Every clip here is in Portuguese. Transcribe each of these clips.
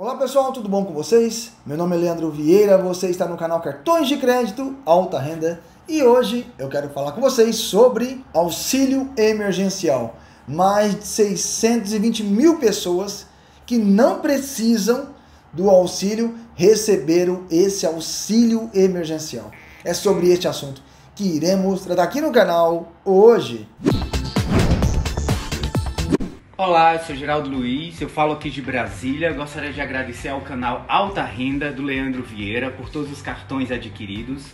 Olá pessoal, tudo bom com vocês? Meu nome é Leandro Vieira, você está no canal Cartões de Crédito Alta Renda e hoje eu quero falar com vocês sobre auxílio emergencial. Mais de 620 mil pessoas que não precisam do auxílio receberam esse auxílio emergencial. É sobre este assunto que iremos tratar aqui no canal hoje. Olá, eu sou Geraldo Luiz, eu falo aqui de Brasília. Gostaria de agradecer ao canal Alta Renda do Leandro Vieira por todos os cartões adquiridos.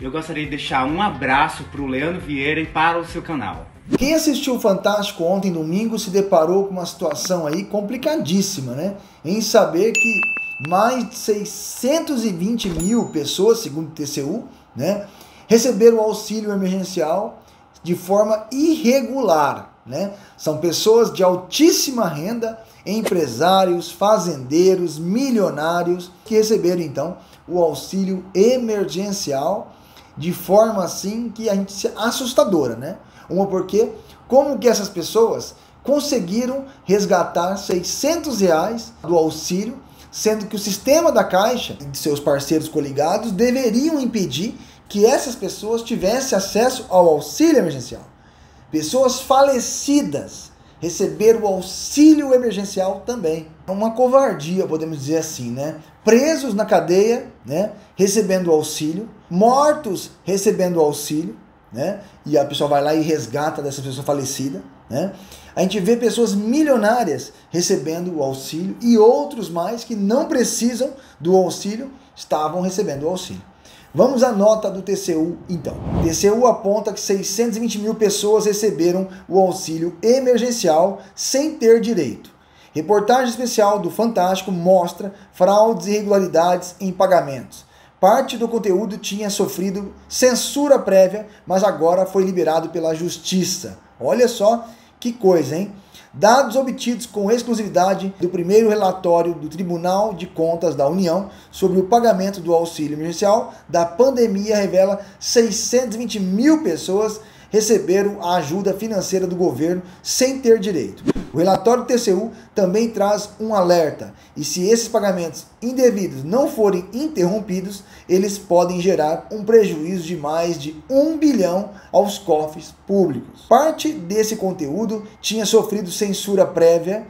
Eu gostaria de deixar um abraço para o Leandro Vieira e para o seu canal. Quem assistiu o Fantástico ontem, domingo, se deparou com uma situação aí complicadíssima, né? Em saber que mais de 620 mil pessoas, segundo o TCU, né, receberam auxílio emergencial de forma irregular. Né? São pessoas de altíssima renda, empresários, fazendeiros, milionários que receberam então o auxílio emergencial de forma assim que a gente assustadora, né? Uma porque como que essas pessoas conseguiram resgatar 600 reais do auxílio, sendo que o sistema da Caixa e de seus parceiros coligados deveriam impedir que essas pessoas tivessem acesso ao auxílio emergencial. Pessoas falecidas receberam o auxílio emergencial também. É uma covardia, podemos dizer assim, né? Presos na cadeia, né? Recebendo auxílio, mortos recebendo auxílio, né? E a pessoa vai lá e resgata dessa pessoa falecida, né? A gente vê pessoas milionárias recebendo o auxílio e outros mais que não precisam do auxílio estavam recebendo o auxílio. Vamos à nota do TCU então. TCU aponta que 620 mil pessoas receberam o auxílio emergencial sem ter direito. Reportagem especial do Fantástico mostra fraudes e irregularidades em pagamentos. Parte do conteúdo tinha sofrido censura prévia, mas agora foi liberado pela Justiça. Olha só que coisa, hein? Dados obtidos com exclusividade do primeiro relatório do Tribunal de Contas da União sobre o pagamento do auxílio emergencial da pandemia revela 620 mil pessoas receberam a ajuda financeira do governo sem ter direito. O relatório do TCU também traz um alerta, e se esses pagamentos indevidos não forem interrompidos, eles podem gerar um prejuízo de mais de um bilhão aos cofres públicos. Parte desse conteúdo tinha sofrido censura prévia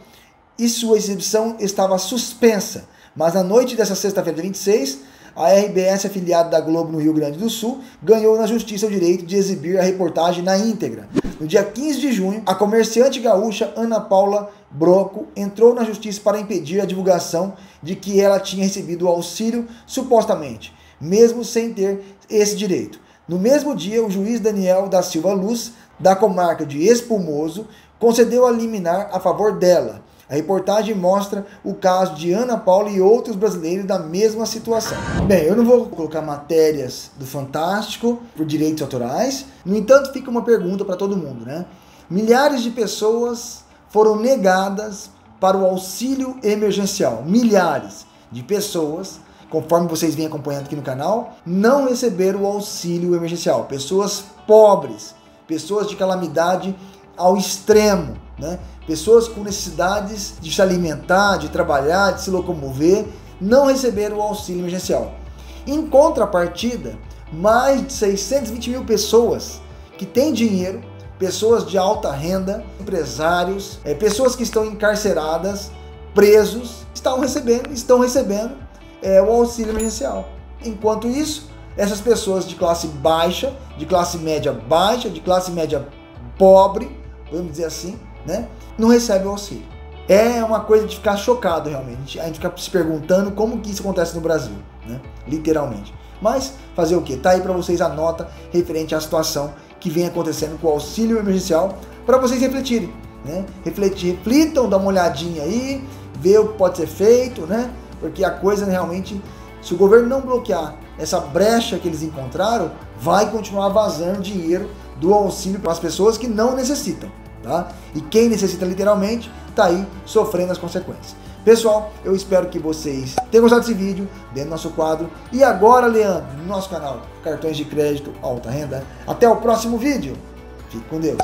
e sua exibição estava suspensa, mas na noite dessa sexta-feira, 26, a RBS, afiliada da Globo no Rio Grande do Sul, ganhou na justiça o direito de exibir a reportagem na íntegra. No dia 15 de junho, a comerciante gaúcha Ana Paula Broco entrou na justiça para impedir a divulgação de que ela tinha recebido o auxílio supostamente, mesmo sem ter esse direito. No mesmo dia, o juiz Daniel da Silva Luz, da comarca de Espumoso, concedeu a liminar a favor dela a reportagem mostra o caso de Ana Paula e outros brasileiros da mesma situação. Bem, eu não vou colocar matérias do Fantástico por direitos autorais, no entanto, fica uma pergunta para todo mundo, né? Milhares de pessoas foram negadas para o auxílio emergencial. Milhares de pessoas, conforme vocês vêm acompanhando aqui no canal, não receberam o auxílio emergencial. Pessoas pobres, pessoas de calamidade ao extremo, né? Pessoas com necessidades de se alimentar, de trabalhar, de se locomover, não receberam o auxílio emergencial. Em contrapartida, mais de 620 mil pessoas que têm dinheiro, pessoas de alta renda, empresários, é, pessoas que estão encarceradas, presos, estão recebendo, estão recebendo é, o auxílio emergencial. Enquanto isso, essas pessoas de classe baixa, de classe média baixa, de classe média pobre, vamos dizer assim, né? Não recebe o auxílio. É uma coisa de ficar chocado realmente. A gente fica se perguntando como que isso acontece no Brasil, né? Literalmente. Mas fazer o que? Tá aí para vocês a nota referente à situação que vem acontecendo com o auxílio emergencial para vocês refletirem, né? Refletir, reflitam, dá uma olhadinha aí, ver o que pode ser feito, né? Porque a coisa realmente, se o governo não bloquear essa brecha que eles encontraram, vai continuar vazando dinheiro do auxílio para as pessoas que não necessitam tá? E quem necessita literalmente está aí sofrendo as consequências. Pessoal, eu espero que vocês tenham gostado desse vídeo dentro do nosso quadro. E agora, Leandro, no nosso canal Cartões de Crédito Alta Renda. Até o próximo vídeo. Fique com Deus.